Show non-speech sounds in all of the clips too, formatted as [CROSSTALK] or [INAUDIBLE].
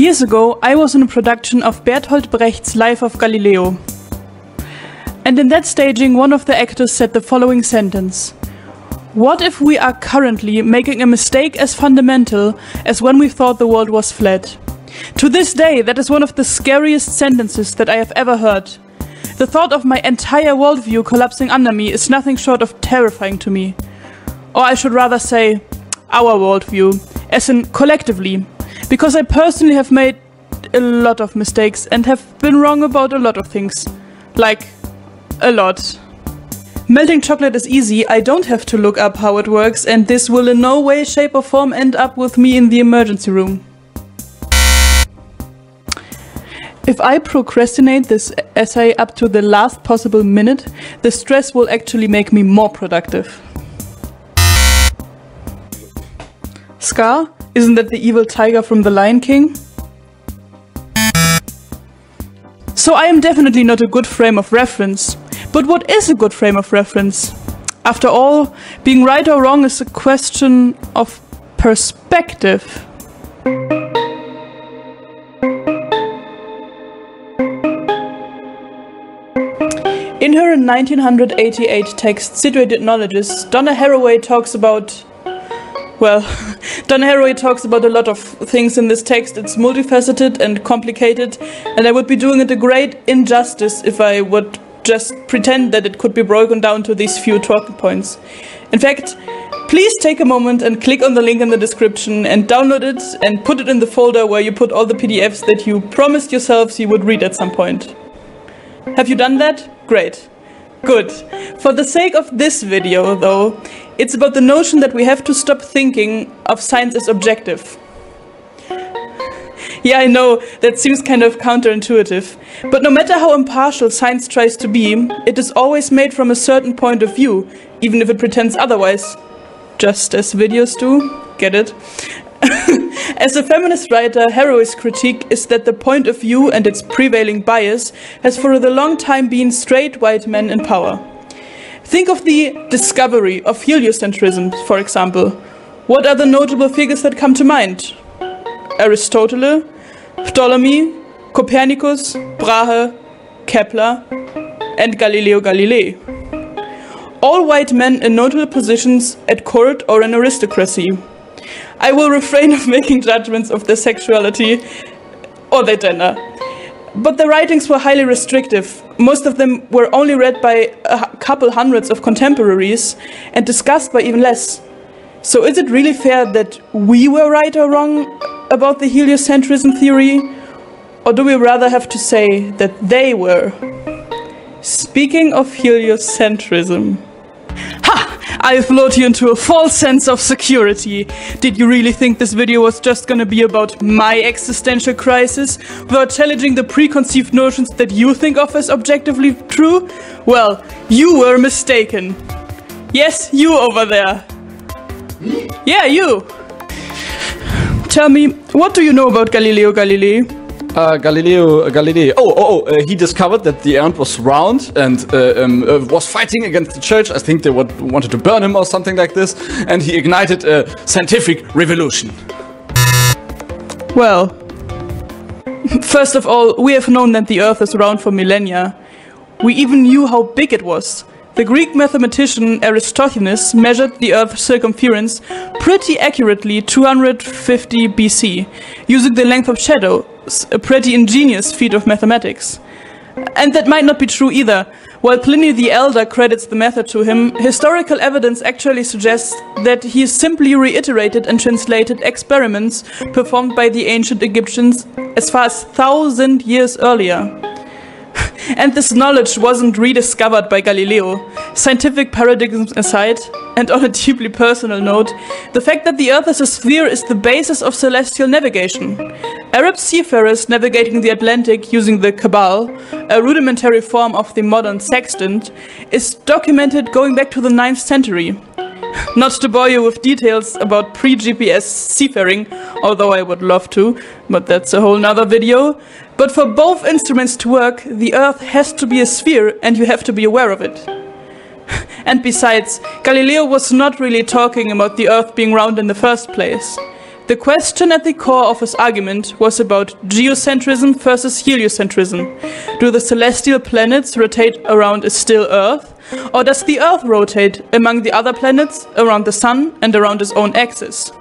Years ago, I was in a production of Bertolt Brecht's Life of Galileo. And in that staging, one of the actors said the following sentence What if we are currently making a mistake as fundamental as when we thought the world was flat? To this day, that is one of the scariest sentences that I have ever heard. The thought of my entire worldview collapsing under me is nothing short of terrifying to me. Or I should rather say, our worldview, as in collectively, because I personally have made a lot of mistakes and have been wrong about a lot of things. Like, a lot. Melting chocolate is easy, I don't have to look up how it works, and this will in no way, shape, or form end up with me in the emergency room. If I procrastinate this essay up to the last possible minute, the stress will actually make me more productive. Scar? Isn't that the evil tiger from The Lion King? So I am definitely not a good frame of reference. But what is a good frame of reference? After all, being right or wrong is a question of perspective. In her 1988 text Situated Knowledges, Donna Haraway talks about well, [LAUGHS] Donna Haraway talks about a lot of things in this text. It's multifaceted and complicated, and I would be doing it a great injustice if I would just pretend that it could be broken down to these few talking points. In fact, please take a moment and click on the link in the description and download it and put it in the folder where you put all the PDFs that you promised yourselves you would read at some point. Have you done that? Great. Good. For the sake of this video, though, it's about the notion that we have to stop thinking of science as objective. Yeah, I know, that seems kind of counterintuitive. But no matter how impartial science tries to be, it is always made from a certain point of view, even if it pretends otherwise. Just as videos do. Get it? [LAUGHS] As a feminist writer, Haraway's critique is that the point of view and its prevailing bias has for a long time been straight white men in power. Think of the discovery of heliocentrism, for example. What are the notable figures that come to mind? Aristotle, Ptolemy, Copernicus, Brahe, Kepler, and Galileo Galilei. All white men in notable positions at court or in aristocracy. I will refrain [LAUGHS] of making judgments of their sexuality or their gender. But the writings were highly restrictive. Most of them were only read by a couple hundreds of contemporaries and discussed by even less. So is it really fair that we were right or wrong about the heliocentrism theory? Or do we rather have to say that they were? Speaking of heliocentrism, I've lured you into a false sense of security. Did you really think this video was just gonna be about my existential crisis, without challenging the preconceived notions that you think of as objectively true? Well, you were mistaken. Yes, you over there. Yeah, you. Tell me, what do you know about Galileo Galilei? Uh, Galileo Galilei. Oh, oh, oh! Uh, he discovered that the earth was round and uh, um, uh, was fighting against the church. I think they would, wanted to burn him or something like this. And he ignited a scientific revolution. Well, first of all, we have known that the earth is round for millennia. We even knew how big it was. The Greek mathematician Eratosthenes measured the Earth's circumference pretty accurately 250 BC, using the length of shadow, a pretty ingenious feat of mathematics. And that might not be true either. While Pliny the Elder credits the method to him, historical evidence actually suggests that he simply reiterated and translated experiments performed by the ancient Egyptians as far as thousand years earlier. And this knowledge wasn't rediscovered by Galileo. Scientific paradigms aside, and on a deeply personal note, the fact that the Earth is a sphere is the basis of celestial navigation. Arab seafarers navigating the Atlantic using the Kamal, a rudimentary form of the modern sextant, is documented going back to the 9th century. [LAUGHS] Not to bore you with details about pre-GPS seafaring, although I would love to, but that's a whole nother video. But for both instruments to work, the Earth has to be a sphere and you have to be aware of it. [LAUGHS] and besides, Galileo was not really talking about the Earth being round in the first place. The question at the core of his argument was about geocentrism versus heliocentrism. Do the celestial planets rotate around a still Earth, or does the Earth rotate among the other planets around the Sun and around its own axis?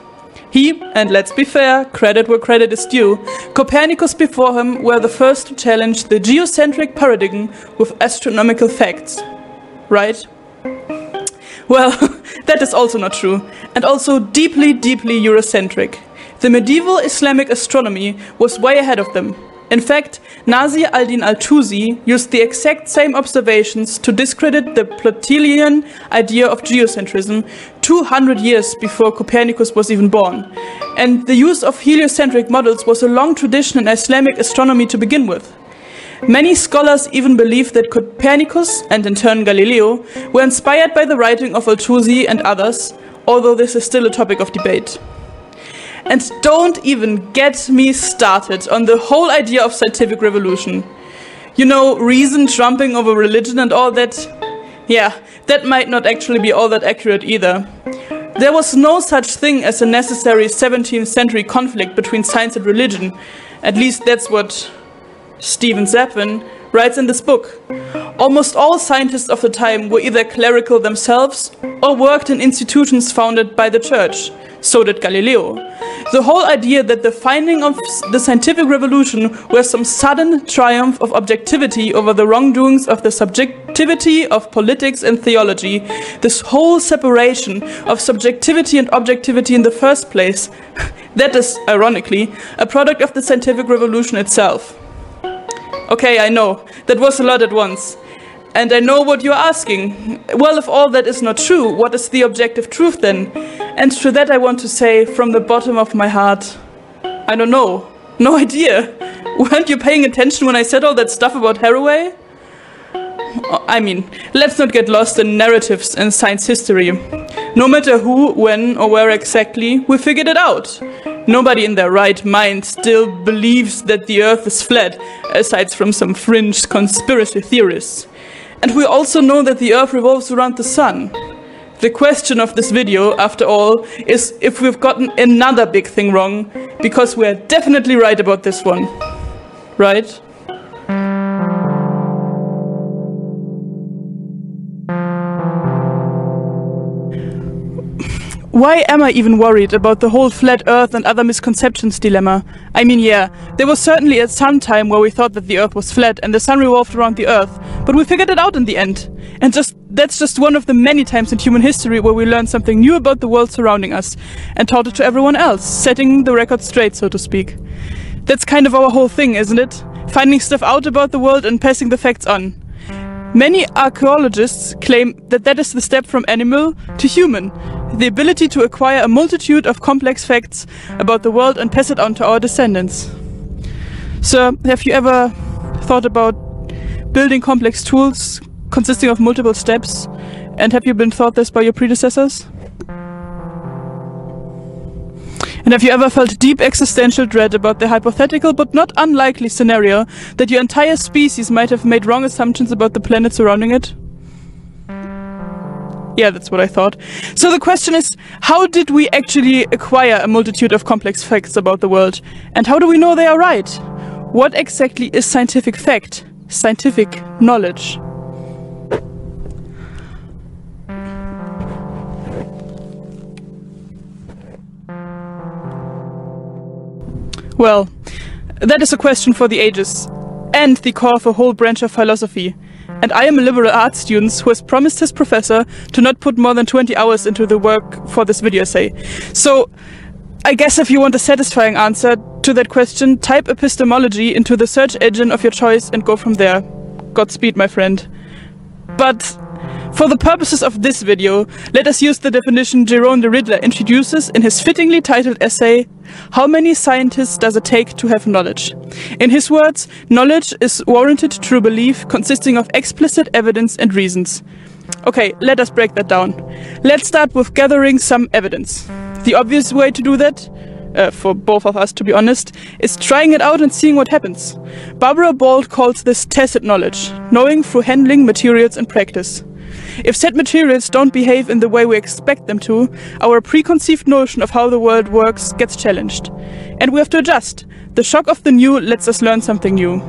He, and let's be fair, credit where credit is due, Copernicus before him were the first to challenge the geocentric paradigm with astronomical facts. Right? Well, [LAUGHS] that is also not true, and also deeply, deeply Eurocentric. The medieval Islamic astronomy was way ahead of them. In fact, Nasir al-Din al-Tusi used the exact same observations to discredit the Plotillian idea of geocentrism 200 years before Copernicus was even born. And the use of heliocentric models was a long tradition in Islamic astronomy to begin with. Many scholars even believe that Copernicus, and in turn Galileo, were inspired by the writing of Al-Tusi and others, although this is still a topic of debate. And don't even get me started on the whole idea of scientific revolution. You know, reason trumping over religion and all that? Yeah, that might not actually be all that accurate either. There was no such thing as a necessary 17th century conflict between science and religion. At least that's what Steven Shapin, writes in this book. Almost all scientists of the time were either clerical themselves or worked in institutions founded by the church. So did Galileo. The whole idea that the finding of the scientific revolution was some sudden triumph of objectivity over the wrongdoings of the subjectivity of politics and theology, this whole separation of subjectivity and objectivity in the first place, [LAUGHS] that is, ironically, a product of the scientific revolution itself. Okay, I know. That was a lot at once. And I know what you're asking. Well, if all that is not true, what is the objective truth then? And to that I want to say from the bottom of my heart, I don't know. No idea. [LAUGHS] Weren't you paying attention when I said all that stuff about Haraway? I mean, let's not get lost in narratives and science history. No matter who, when, or where exactly, we figured it out. Nobody in their right mind still believes that the Earth is flat, aside from some fringe conspiracy theorists. And we also know that the Earth revolves around the Sun. The question of this video, after all, is if we've gotten another big thing wrong, because we're definitely right about this one. Right? Why am I even worried about the whole flat earth and other misconceptions dilemma? I mean, yeah, there was certainly at some time where we thought that the earth was flat and the sun revolved around the earth, but we figured it out in the end. And just that's just one of the many times in human history where we learned something new about the world surrounding us and taught it to everyone else, setting the record straight, so to speak. That's kind of our whole thing, isn't it? Finding stuff out about the world and passing the facts on. Many archaeologists claim that that is the step from animal to human, the ability to acquire a multitude of complex facts about the world and pass it on to our descendants. So, have you ever thought about building complex tools consisting of multiple steps? And have you been taught this by your predecessors? And have you ever felt deep existential dread about the hypothetical but not unlikely scenario that your entire species might have made wrong assumptions about the planet surrounding it? Yeah, that's what I thought. So the question is, how did we actually acquire a multitude of complex facts about the world? And how do we know they are right? What exactly is scientific fact? Scientific knowledge? Well, that is a question for the ages, and the core of a whole branch of philosophy and I am a liberal arts student who has promised his professor to not put more than 20 hours into the work for this video essay. So, I guess if you want a satisfying answer to that question, type epistemology into the search engine of your choice and go from there. Godspeed, my friend. But for the purposes of this video, let us use the definition Jeroen de Ridder introduces in his fittingly titled essay, How Many Scientists Does It Take to Have Knowledge? In his words, knowledge is warranted true belief consisting of explicit evidence and reasons. Okay, let us break that down. Let's start with gathering some evidence. The obvious way to do that uh, for both of us to be honest, is trying it out and seeing what happens. Barbara Bolt calls this tacit knowledge, knowing through handling materials and practice. If said materials don't behave in the way we expect them to, our preconceived notion of how the world works gets challenged. And we have to adjust. The shock of the new lets us learn something new.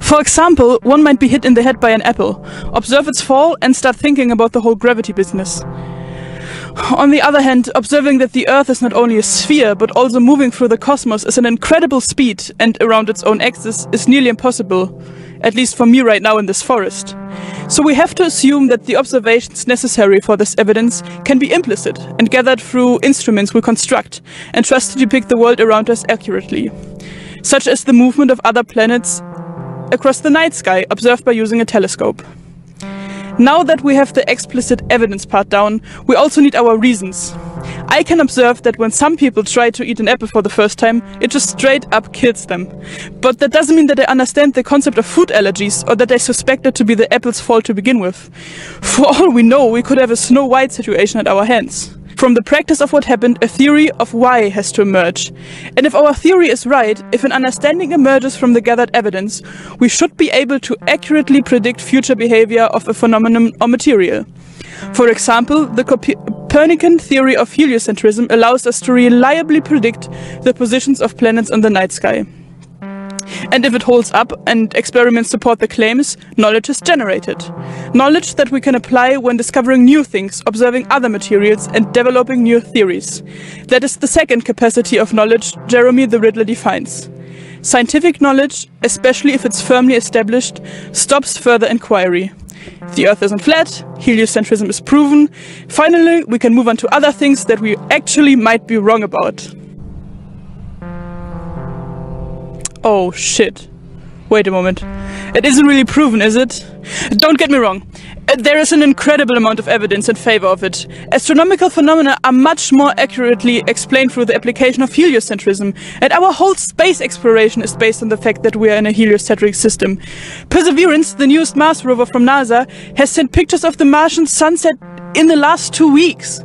For example, one might be hit in the head by an apple, observe its fall, and start thinking about the whole gravity business. On the other hand, observing that the Earth is not only a sphere, but also moving through the cosmos at an incredible speed and around its own axis is nearly impossible, at least for me right now in this forest. So we have to assume that the observations necessary for this evidence can be implicit and gathered through instruments we construct and trust to depict the world around us accurately, such as the movement of other planets across the night sky observed by using a telescope. Now that we have the explicit evidence part down, we also need our reasons. I can observe that when some people try to eat an apple for the first time, it just straight up kills them. But that doesn't mean that they understand the concept of food allergies or that they suspect it to be the apple's fault to begin with. For all we know, we could have a Snow White situation at our hands. From the practice of what happened, a theory of why has to emerge. And if our theory is right, if an understanding emerges from the gathered evidence, we should be able to accurately predict future behavior of a phenomenon or material. For example, the Copernican theory of heliocentrism allows us to reliably predict the positions of planets in the night sky. And if it holds up and experiments support the claims, knowledge is generated. Knowledge that we can apply when discovering new things, observing other materials, and developing new theories. That is the second capacity of knowledge Jeroen de Ridder defines. Scientific knowledge, especially if it's firmly established, stops further inquiry. The Earth isn't flat, heliocentrism is proven. Finally, we can move on to other things that we actually might be wrong about. Oh shit. Wait a moment. It isn't really proven, is it? Don't get me wrong. Uh, there is an incredible amount of evidence in favor of it. Astronomical phenomena are much more accurately explained through the application of heliocentrism, and our whole space exploration is based on the fact that we are in a heliocentric system. Perseverance, the newest Mars rover from NASA, has sent pictures of the Martian sunset in the last two weeks.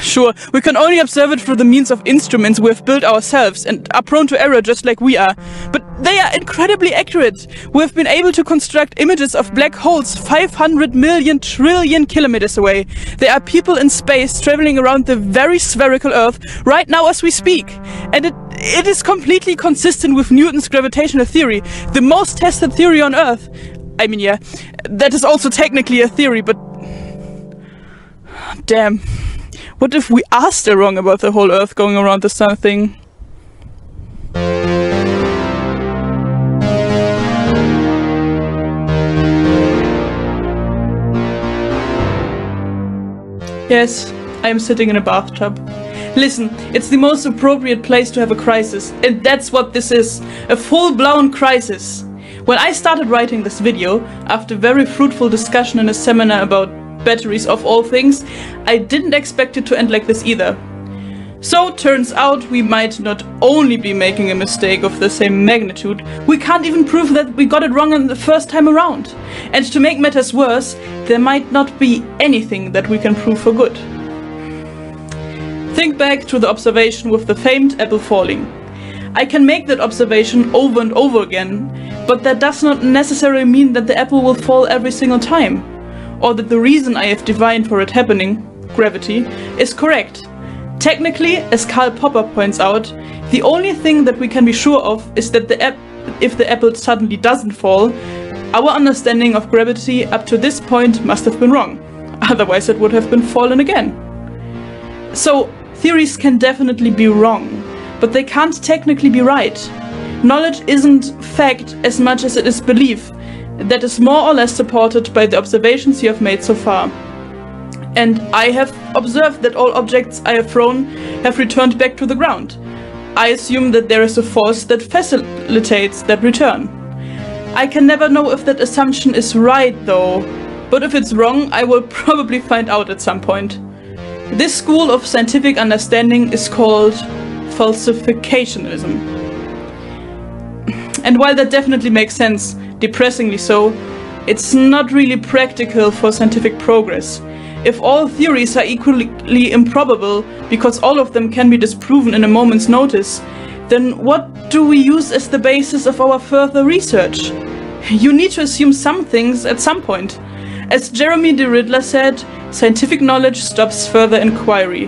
Sure, we can only observe it through the means of instruments we have built ourselves and are prone to error just like we are. But they are incredibly accurate. We have been able to construct images of black holes 500 million trillion kilometers away. There are people in space traveling around the very spherical Earth right now as we speak. And it, it is completely consistent with Newton's gravitational theory, the most tested theory on Earth. I mean, yeah, that is also technically a theory, but... Damn. What if we are still wrong about the whole Earth going around the sun thing? Yes, I am sitting in a bathtub. Listen, it's the most appropriate place to have a crisis, and that's what this is a full blown crisis. When I started writing this video, after very fruitful discussion in a seminar about batteries of all things, I didn't expect it to end like this either. So turns out we might not only be making a mistake of the same magnitude, we can't even prove that we got it wrong the first time around. And to make matters worse, there might not be anything that we can prove for good. Think back to the observation with the famed apple falling. I can make that observation over and over again, but that does not necessarily mean that the apple will fall every single time or that the reason I have divined for it happening, gravity, is correct. Technically, as Karl Popper points out, the only thing that we can be sure of is that the if the apple suddenly doesn't fall, our understanding of gravity up to this point must have been wrong. [LAUGHS] Otherwise it would have been fallen again. So, theories can definitely be wrong, but they can't technically be right. Knowledge isn't fact as much as it is belief, that is more or less supported by the observations you have made so far. And I have observed that all objects I have thrown have returned back to the ground. I assume that there is a force that facilitates that return. I can never know if that assumption is right though, but if it's wrong, I will [LAUGHS] probably find out at some point. This school of scientific understanding is called falsificationism. [CLEARS THROAT] And while that definitely makes sense, depressingly so, it's not really practical for scientific progress. If all theories are equally improbable, because all of them can be disproven in a moment's notice, then what do we use as the basis of our further research? You need to assume some things at some point. As Jeroen de Ridder said, scientific knowledge stops further inquiry.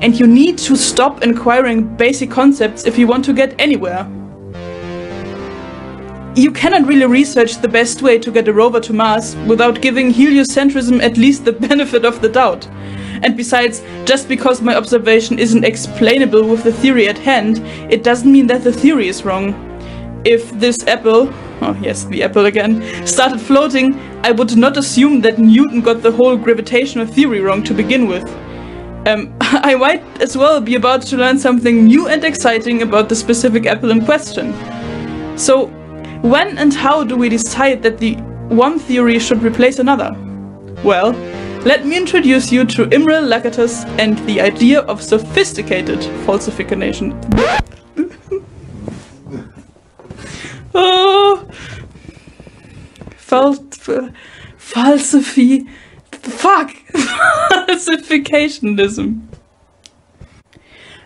And you need to stop inquiring basic concepts if you want to get anywhere. You cannot really research the best way to get a rover to Mars without giving heliocentrism at least the [LAUGHS] benefit of the doubt. And besides, just because my observation isn't explainable with the theory at hand, it doesn't mean that the theory is wrong. If this apple, oh yes, the apple again, started floating, I would not assume that Newton got the whole gravitational theory wrong to begin with. Um, [LAUGHS] I might as well be about to learn something new and exciting about the specific apple in question. So, when and how do we decide that the one theory should replace another? Well, let me introduce you to Imre Lakatos and the idea of sophisticated falsification. [LAUGHS] oh, fal falsifi, fuck, [LAUGHS] falsificationism.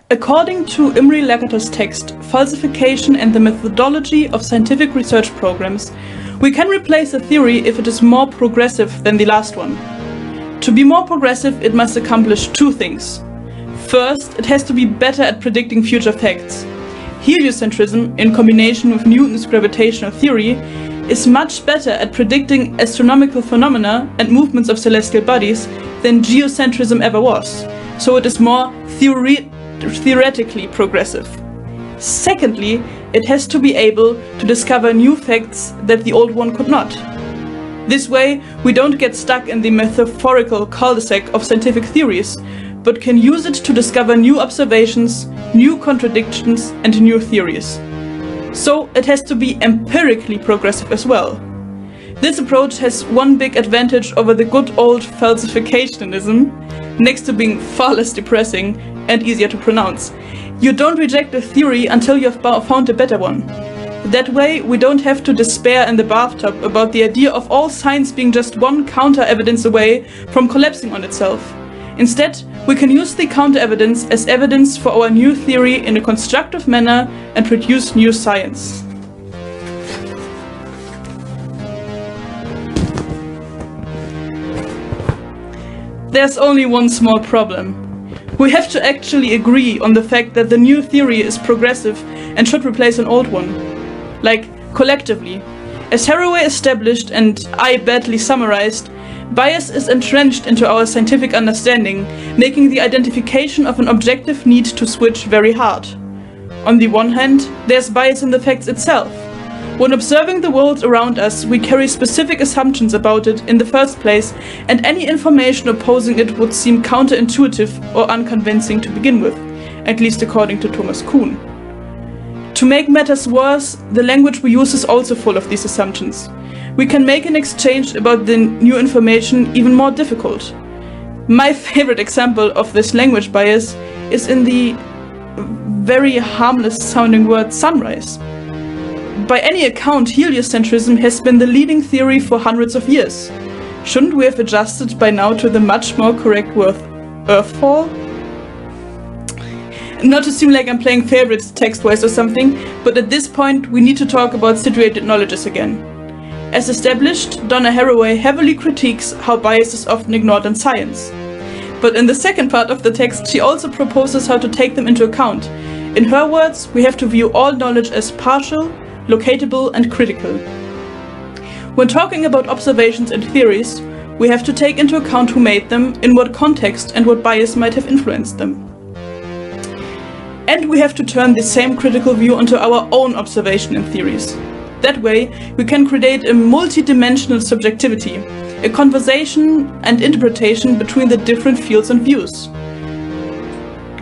According to Imre Lakatos' text, Falsification and the Methodology of Scientific Research Programs, we can replace a theory if it is more progressive than the last one. To be more progressive, it must accomplish two things. First, it has to be better at predicting future facts. Heliocentrism, in combination with Newton's gravitational theory, is much better at predicting astronomical phenomena and movements of celestial bodies than geocentrism ever was. So it is more theory theoretically progressive. Secondly, it has to be able to discover new facts that the old one could not. This way, we don't get stuck in the metaphorical cul-de-sac of scientific theories, but can use it to discover new observations, new contradictions, and new theories. So it has to be empirically progressive as well. This approach has one big advantage over the good old falsificationism, next to being far less depressing and easier to pronounce. You don't reject a theory until you have found a better one. That way, we don't have to despair in the bathtub about the idea of all science being just one counter evidence away from collapsing on itself. Instead, we can use the counter evidence as evidence for our new theory in a constructive manner and produce new science. There's only one small problem. We have to actually agree on the fact that the new theory is progressive and should replace an old one. Like, collectively. As Haraway established and I badly summarized, bias is entrenched into our scientific understanding, making the identification of an objective need to switch very hard. On the one hand, there's bias in the facts itself. When observing the world around us, we carry specific assumptions about it in the first place, and any information opposing it would seem counterintuitive or unconvincing to begin with, at least according to Thomas Kuhn. To make matters worse, the language we use is also full of these assumptions. We can make an exchange about the new information even more difficult. My favorite example of this language bias is in the very harmless sounding word sunrise. By any account, heliocentrism has been the leading theory for hundreds of years. Shouldn't we have adjusted by now to the much more correct word Earthfall? Not to seem like I'm playing favorites text-wise or something, but at this point we need to talk about situated knowledges again. As established, Donna Haraway heavily critiques how bias is often ignored in science. But in the second part of the text, she also proposes how to take them into account. In her words, we have to view all knowledge as partial, locatable and critical. When talking about observations and theories, we have to take into account who made them, in what context and what bias might have influenced them. And we have to turn the same critical view onto our own observation and theories. That way, we can create a multi-dimensional subjectivity, a conversation and interpretation between the different fields and views.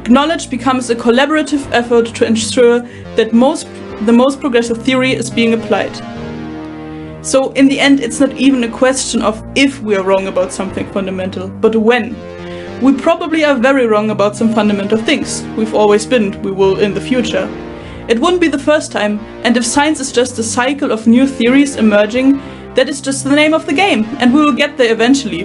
Knowledge becomes a collaborative effort to ensure that most the most progressive theory is being applied. So in the end, it's not even a question of if we are wrong about something fundamental, but when. We probably are very wrong about some fundamental things. We've always been, we will in the future. It wouldn't be the first time, and if science is just a cycle of new theories emerging, that is just the name of the game, and we will get there eventually.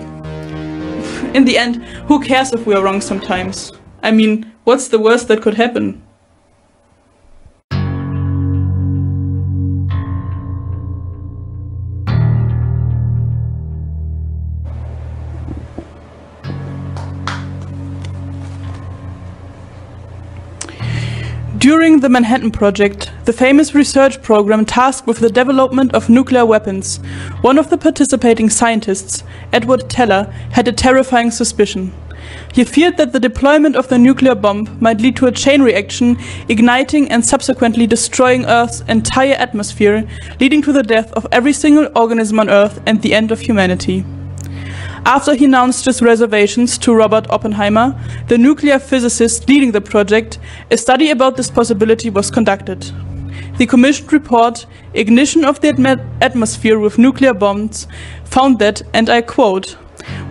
In the end, who cares if we are wrong sometimes? I mean, what's the worst that could happen? During the Manhattan Project, the famous research program tasked with the development of nuclear weapons, one of the participating scientists, Edward Teller, had a terrifying suspicion. He feared that the deployment of the nuclear bomb might lead to a chain reaction, igniting and subsequently destroying Earth's entire atmosphere, leading to the death of every single organism on Earth and the end of humanity. After he announced his reservations to Robert Oppenheimer, the nuclear physicist leading the project, a study about this possibility was conducted. The commissioned report, Ignition of the Atm Atmosphere with Nuclear Bombs, found that, and I quote,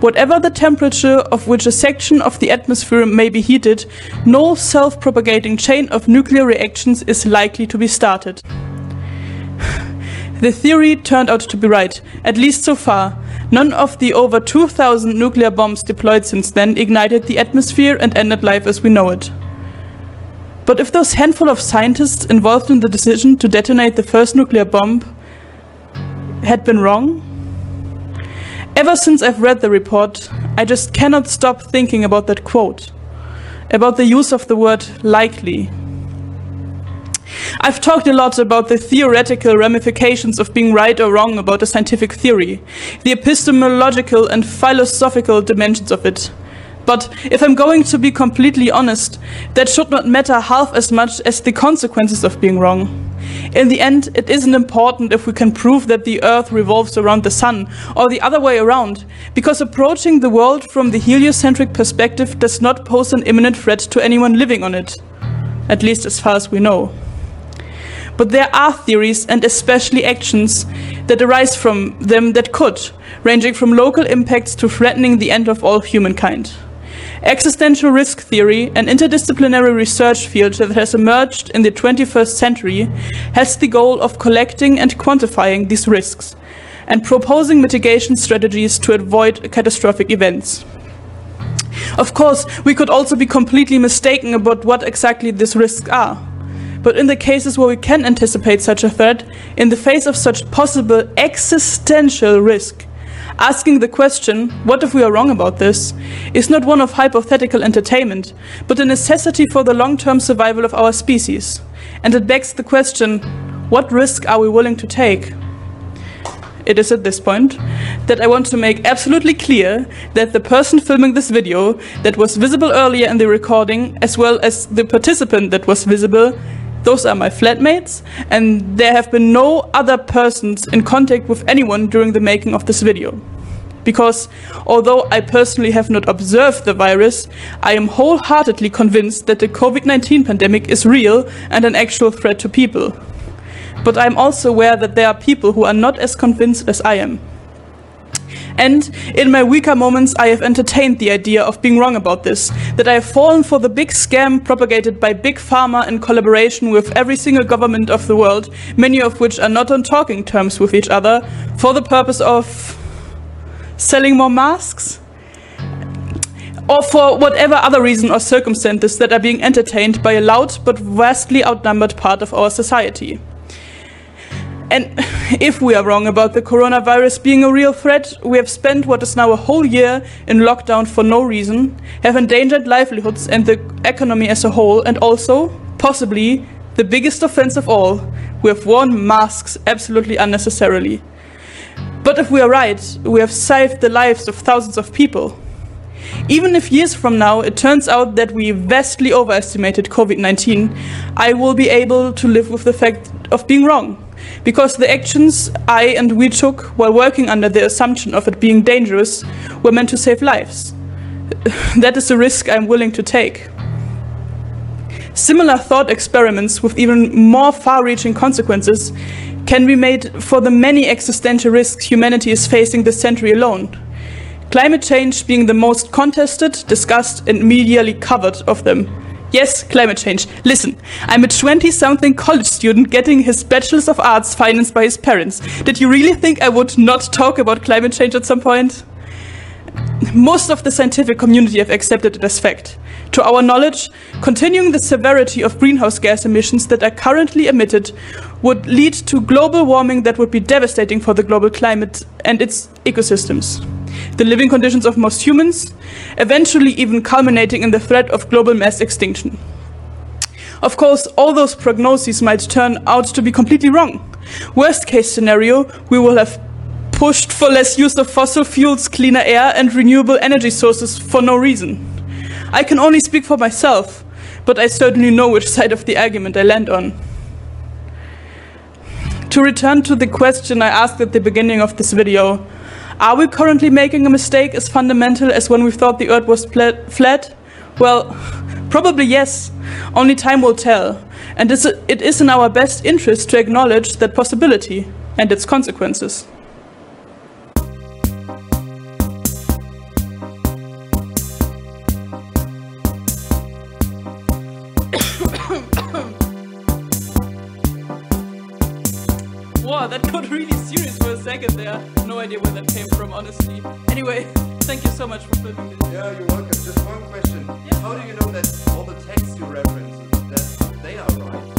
Whatever the temperature of which a section of the atmosphere may be heated, no self-propagating chain of nuclear reactions is likely to be started. [SIGHS] the theory turned out to be right, at least so far. None of the over 2,000 nuclear bombs deployed since then ignited the atmosphere and ended life as we know it. But if those handful of scientists involved in the decision to detonate the first nuclear bomb had been wrong, Ever since I've read the report, I just cannot stop thinking about that quote, about the use of the word likely. I've talked a lot about the theoretical ramifications of being right or wrong about a scientific theory, the epistemological and philosophical dimensions of it. But if I'm going to be completely honest, that should not matter half as much as the consequences of being wrong. In the end, it isn't important if we can prove that the Earth revolves around the Sun, or the other way around, because approaching the world from the heliocentric perspective does not pose an imminent threat to anyone living on it, at least as far as we know. But there are theories, and especially actions, that arise from them that could, ranging from local impacts to threatening the end of all humankind. Existential risk theory, an interdisciplinary research field that has emerged in the 21st century, has the goal of collecting and quantifying these risks and proposing mitigation strategies to avoid catastrophic events. Of course, we could also be completely mistaken about what exactly these risks are. But in the cases where we can anticipate such a threat, in the face of such possible existential risk, Asking the question, what if we are wrong about this, is not one of hypothetical entertainment, but a necessity for the long term survival of our species. And it begs the question, what risk are we willing to take? It is at this point that I want to make absolutely clear that the person filming this video that was visible earlier in the recording, as well as the participant that was visible, those are my flatmates, and there have been no other persons in contact with anyone during the making of this video. Because although I personally have not observed the virus, I am wholeheartedly convinced that the COVID 19 pandemic is real and an actual threat to people. But I'm also aware that there are people who are not as convinced as I am. And in my weaker moments, I have entertained the idea of being wrong about this, that I have fallen for the big scam propagated by Big Pharma in collaboration with every single government of the world, many of which are not on talking terms with each other, for the purpose of selling more masks? Or for whatever other reason or circumstances that are being entertained by a loud but vastly outnumbered part of our society. And [LAUGHS] if we are wrong about the coronavirus being a real threat, we have spent what is now a whole year in lockdown for no reason, have endangered livelihoods and the economy as a whole, and also, possibly, the biggest offense of all, we have worn masks absolutely unnecessarily. But if we are right, we have saved the lives of thousands of people. Even if years from now it turns out that we vastly overestimated COVID 19, I will be able to live with the fact of being wrong because the actions I and we took while working under the assumption of it being dangerous were meant to save lives. [LAUGHS] that is a risk I'm willing to take. Similar thought experiments with even more far reaching consequences can be made for the many existential risks humanity is facing this century alone. Climate change being the most contested, discussed, and medially covered of them. Yes, climate change. Listen, I'm a 20 something college student getting his Bachelor's of Arts financed by his parents. Did you really think I would not talk about climate change at some point? Most of the scientific community have accepted it as fact. To our knowledge, continuing the severity of greenhouse gas emissions that are currently emitted would lead to global warming that would be devastating for the global climate and its ecosystems the living conditions of most humans, eventually even culminating in the threat of global mass extinction. Of course, all those prognoses might turn out to be completely wrong. Worst case scenario, we will have pushed for less use of fossil fuels, cleaner air, and renewable energy sources for no reason. I can only speak for myself, but I certainly know which side of the argument I land on. To return to the question I asked at the beginning of this video, are we currently making a mistake as fundamental as when we thought the Earth was flat? Well, [LAUGHS] probably yes. Only time will tell. And it is in our best interest to acknowledge that possibility and its consequences. idea where that came from, honestly. Anyway, thank you so much for filming this. Yeah, you're welcome. Just one question. Yeah. How do you know that all the texts you reference, that they are right?